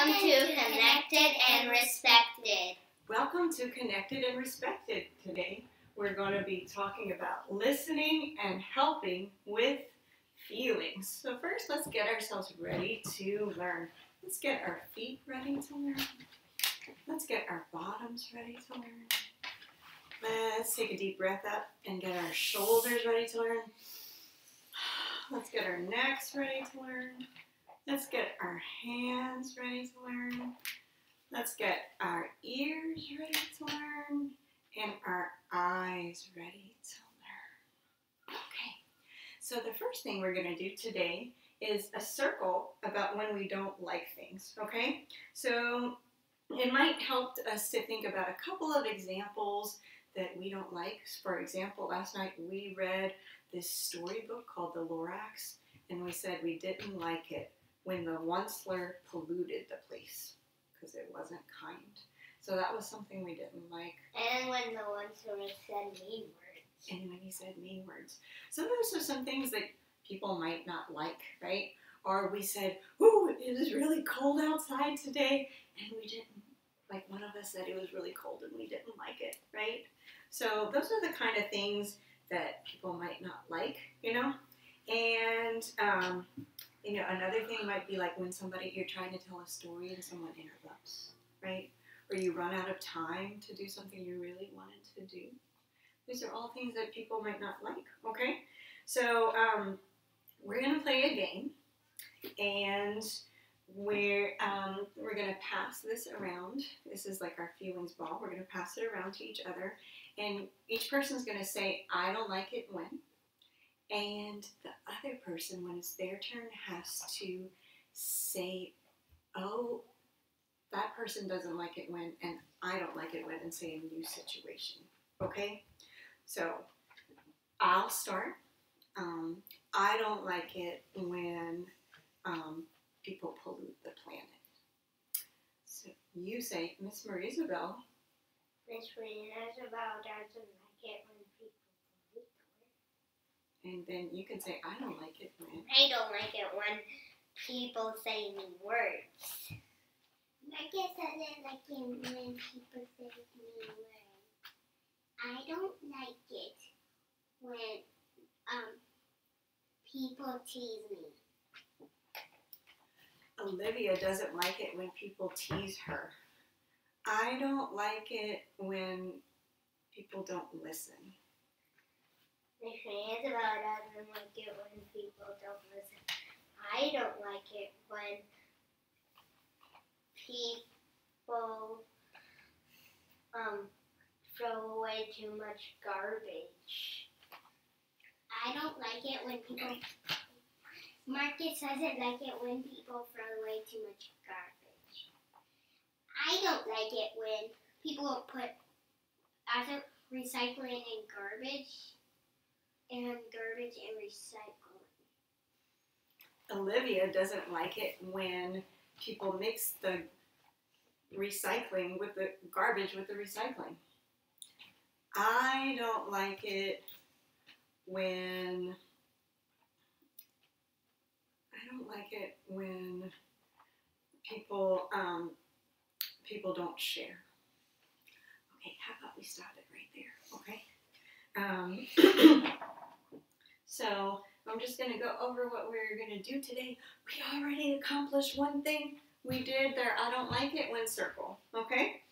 Welcome to Connected and Respected. Welcome to Connected and Respected. Today we're going to be talking about listening and helping with feelings. So, first, let's get ourselves ready to learn. Let's get our feet ready to learn. Let's get our bottoms ready to learn. Let's take a deep breath up and get our shoulders ready to learn. Let's get our necks ready to learn. Let's get our hands ready to learn. Let's get our ears ready to learn and our eyes ready to learn. Okay, so the first thing we're going to do today is a circle about when we don't like things, okay? So it might help us to think about a couple of examples that we don't like. For example, last night we read this storybook called The Lorax, and we said we didn't like it when the Once-ler polluted the place because it wasn't kind. So that was something we didn't like. And when the Once-ler said mean words. And when he said mean words. So those are some things that people might not like, right? Or we said, ooh, it is really cold outside today, and we didn't, like one of us said it was really cold and we didn't like it, right? So those are the kind of things that people might not like, you know? And um, you know, another thing might be like when somebody you're trying to tell a story and someone interrupts, right? Or you run out of time to do something you really wanted to do. These are all things that people might not like, okay? So um, we're gonna play a game, and we're um, we're gonna pass this around. This is like our feelings ball. We're gonna pass it around to each other, and each person's gonna say, "I don't like it when." And the other person, when it's their turn, has to say, oh, that person doesn't like it when, and I don't like it when, and say a new situation. Okay? So I'll start. Um, I don't like it when um, people pollute the planet. So you say, Miss Marie-Isabelle. Miss Marie Isabel doesn't and then you can say, I don't like it when. I don't like it when people say me words. I guess I don't like it when people say me words. I don't like it when um people tease me. Olivia doesn't like it when people tease her. I don't like it when people don't listen. My friends about doesn't like it when people don't listen. I don't like it when people um throw away too much garbage. I don't like it when people. Marcus doesn't like it when people throw away too much garbage. I don't like it when people put other recycling and garbage and garbage and recycling. Olivia doesn't like it when people mix the recycling with the garbage with the recycling. I don't like it when I don't like it when people um, people don't share. Okay, how about we stop it right there? Okay. Um, So I'm just going to go over what we're going to do today. We already accomplished one thing. We did their I don't like it when circle, okay?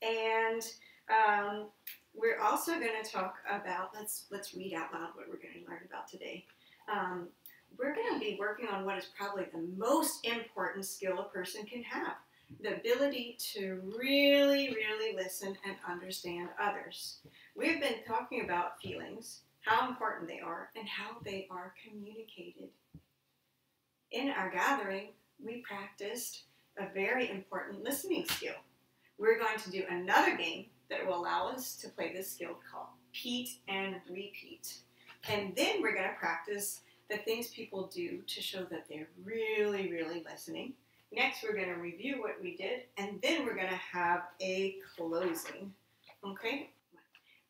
And um, we're also going to talk about, let's, let's read out loud what we're going to learn about today. Um, we're going to be working on what is probably the most important skill a person can have the ability to really, really listen and understand others. We've been talking about feelings how important they are, and how they are communicated. In our gathering, we practiced a very important listening skill. We're going to do another game that will allow us to play this skill called Pete and Repeat. And then we're going to practice the things people do to show that they're really, really listening. Next, we're going to review what we did, and then we're going to have a closing. Okay?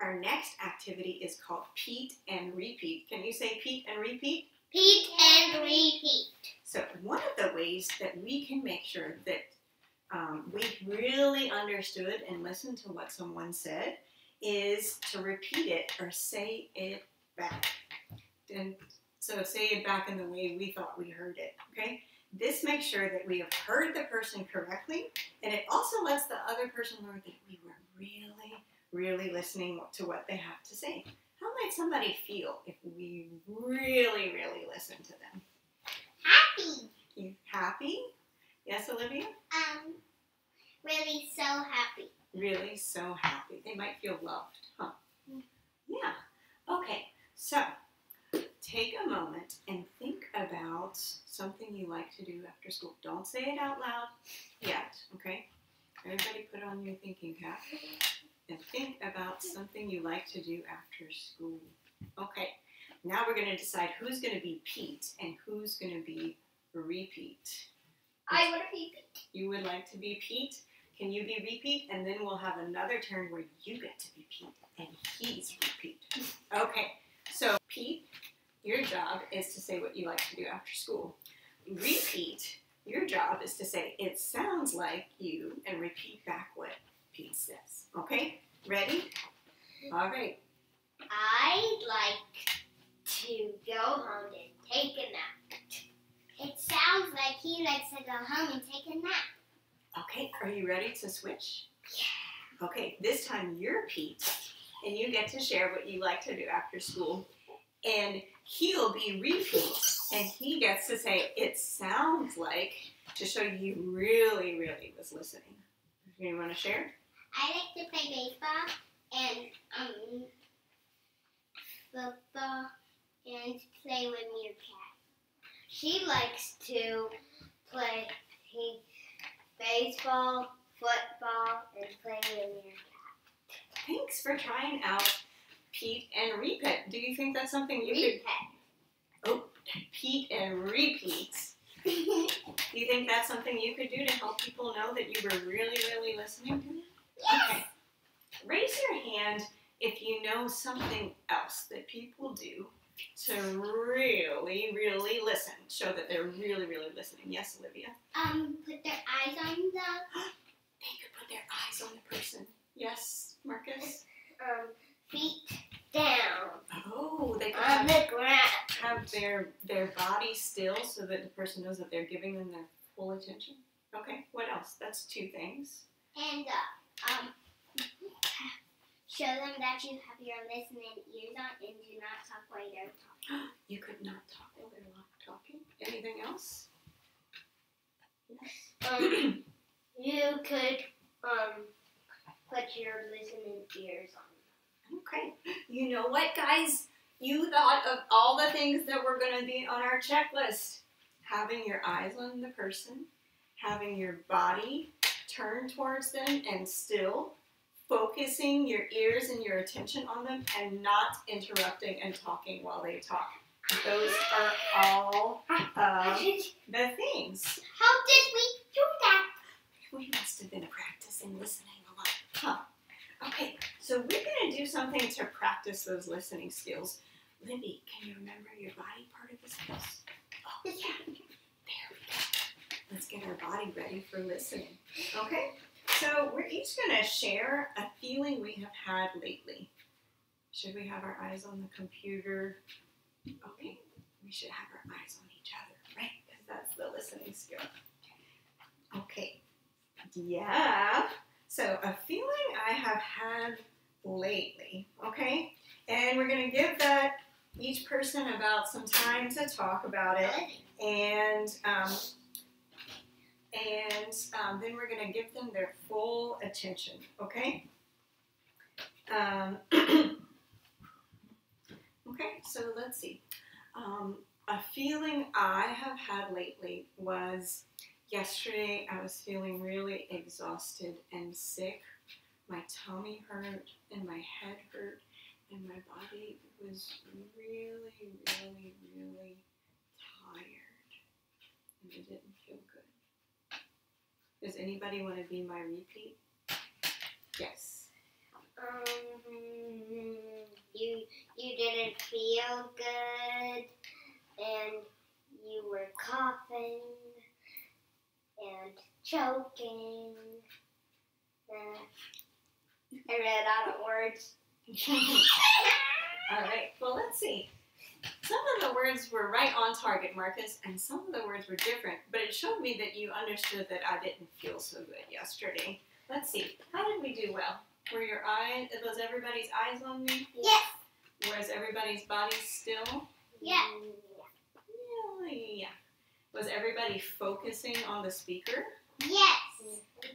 Our next activity is called Pete and Repeat. Can you say Pete and Repeat? Pete and repeat. So one of the ways that we can make sure that um, we really understood and listened to what someone said is to repeat it or say it back. And so say it back in the way we thought we heard it, okay? This makes sure that we have heard the person correctly, and it also lets the other person learn that we were really, really listening to what they have to say. How might somebody feel if we really, really listen to them? Happy. You happy? Yes, Olivia? Um, really so happy. Really so happy. They might feel loved, huh? Yeah. Okay, so take a moment and think about something you like to do after school. Don't say it out loud yet, okay? Everybody put on your thinking cap and think about something you like to do after school. Okay, now we're going to decide who's going to be Pete and who's going to be Repeat. I want to be Pete. You would like to be Pete? Can you be Repeat? And then we'll have another turn where you get to be Pete and he's Repeat. Okay, so Pete, your job is to say what you like to do after school. Repeat, your job is to say, it sounds like you, and repeat back what Pete says. Okay, ready? All right. I'd like to go home and take a nap. It sounds like he likes to go home and take a nap. Okay, are you ready to switch? Yeah. Okay, this time you're Pete, and you get to share what you like to do after school. And he'll be repeat, and he gets to say, it sounds like, to show you really, really was listening. You want to share? I like to play baseball and um football and play with Meerkat. She likes to play baseball, football, and play with Meerkat. Thanks for trying out Pete and Repeat. Do you think that's something you Repeat. could, Pete and Repeat? Do you think that's something you could do to help people know that you were really, really listening to them? Okay. Raise your hand if you know something else that people do to really, really listen. Show that they're really, really listening. Yes, Olivia. um, put their eyes on the They could put their eyes on the person. Yes, Marcus. Um, feet Have, the ground. have their their body still so that the person knows that they're giving them their full attention. Okay. What else? That's two things. and uh, um show them that you have your listening ears on and do not talk while they're talking. You could not talk while they're talking. Anything else? Um, you could um put your listening ears on. Okay. You know what, guys? You thought of all the things that were going to be on our checklist. Having your eyes on the person, having your body turn towards them and still, focusing your ears and your attention on them, and not interrupting and talking while they talk. Those are all ah, of the things. How did we do that? We must have been practicing listening a lot. Huh. Okay, so we're going to something to practice those listening skills. Libby, can you remember your body part of the skills? Oh, yeah. There we go. Let's get our body ready for listening. Okay, so we're each going to share a feeling we have had lately. Should we have our eyes on the computer? Okay, we should have our eyes on each other, right? Because that's the listening skill. Okay. Yeah. So a feeling I have had lately, okay? And we're gonna give that each person about some time to talk about it, and um, and um, then we're gonna give them their full attention, okay? Um, okay, so let's see. Um, a feeling I have had lately was yesterday I was feeling really exhausted and sick. My tummy hurt and my head hurt and my body was really, really, really tired. And it didn't feel good. Does anybody want to be my repeat? Yes. Um, you you didn't feel good, and you were coughing, and choking. Uh, I ran out of words. All right, well, let's see. Some of the words were right on target, Marcus, and some of the words were different, but it showed me that you understood that I didn't feel so good yesterday. Let's see, how did we do well? Were your eyes, was everybody's eyes on me? Yes. Was everybody's body still? Yeah. Really? Yeah. Was everybody focusing on the speaker? Yes.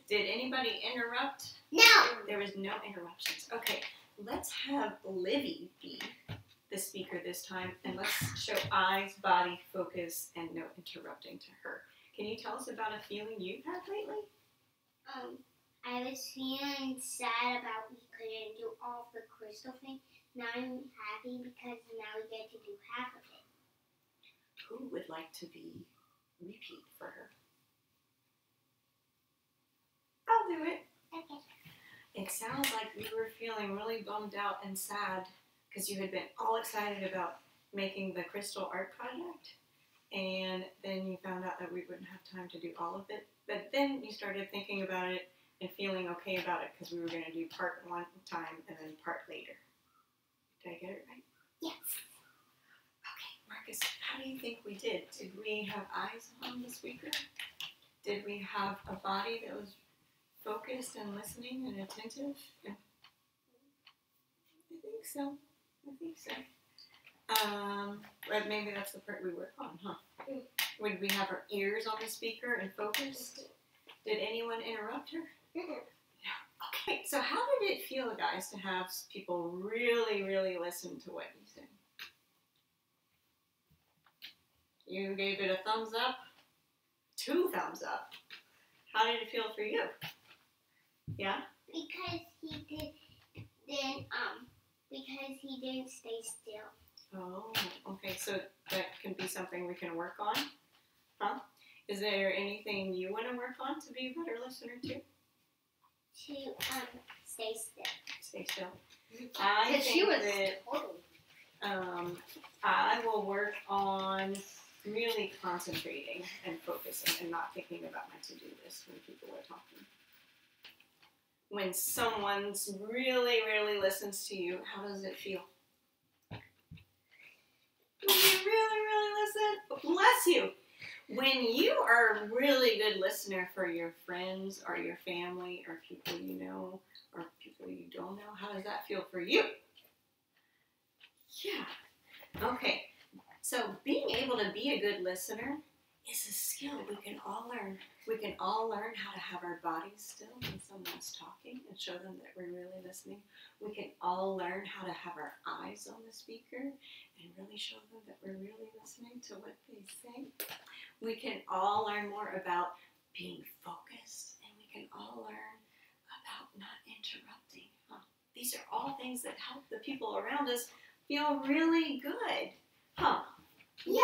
Did anybody interrupt? No. There was no interruptions. Okay, let's have Livy be the speaker this time, and let's show eyes, body, focus, and no interrupting to her. Can you tell us about a feeling you've had lately? Um, I was feeling sad about we couldn't do all the crystal thing. Now I'm happy because now we get to do half of it. Who would like to be repeat for her? I'll do it. Okay. It sounds like you were feeling really bummed out and sad because you had been all excited about making the crystal art project, and then you found out that we wouldn't have time to do all of it. But then you started thinking about it and feeling okay about it because we were going to do part one time and then part later. Did I get it right? Yes. Okay, Marcus, how do you think we did? Did we have eyes on the speaker? Did we have a body that was focused and listening and attentive? Yeah. I think so. I think so. Um, but maybe that's the part we work on, huh? Would we have our ears on the speaker and focused? Did anyone interrupt her? Okay, so how did it feel, guys, to have people really, really listen to what you said? You gave it a thumbs up, two thumbs up. How did it feel for you? Yeah? Because he did then um because he didn't stay still. Oh, okay, so that can be something we can work on, huh? Is there anything you want to work on to be a better listener too? To um stay still. Stay still. I Because she think was that totally. um, I will work on really concentrating and focusing and not thinking about my to-do list when people are talking. When someone's really, really listens to you, how does it feel? When you really, really listen, bless you. When you are a really good listener for your friends or your family or people you know or people you don't know, how does that feel for you? Yeah. Okay. So being able to be a good listener is a skill we can all learn. We can all learn how to have our bodies still when someone's talking and show them that we're really listening. We can all learn how to have our eyes on the speaker and really show them that we're really listening to what they say. We can all learn more about being focused and we can all learn about not interrupting. Huh? These are all things that help the people around us feel really good. Huh? Yeah.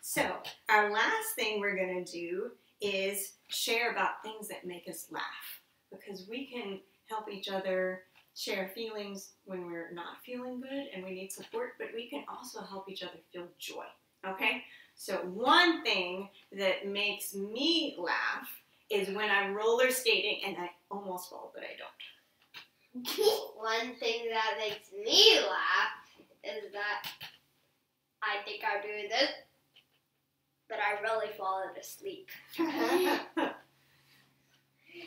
So, our last thing we're going to do is share about things that make us laugh because we can help each other share feelings when we're not feeling good and we need support, but we can also help each other feel joy. Okay? So, one thing that makes me laugh is when I'm roller skating and I almost fall, but I don't. One thing that makes me laugh is that I think I'm doing this, but I really fall asleep.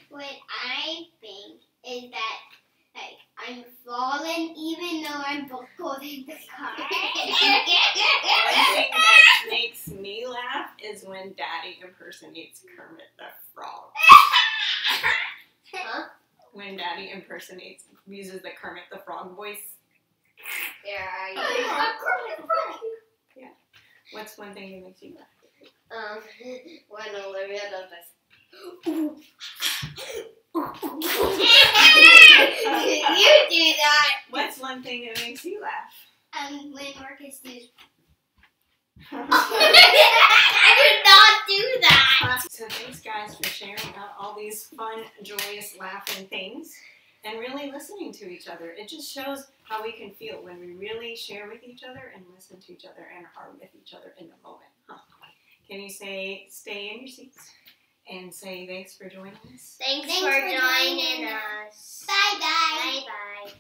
What I think is that like I'm falling even though I'm buckled in the car. One thing that makes me laugh is when Daddy impersonates Kermit the Frog. Huh? When Daddy impersonates, uses the Kermit the Frog voice. Yeah, I oh, What's one thing that makes you laugh? Um, when Olivia does this. you do that. What's one thing that makes you laugh? Um, when Marcus does. I did not do that. So thanks guys for sharing out all these fun, joyous, laughing things and really listening to each other. It just shows how we can feel when we really share with each other and listen to each other and are with each other in the moment. Huh. Can you say, stay in your seats and say thanks for joining us? Thanks, thanks for, for, joining, joining us. us. Bye bye. Bye bye.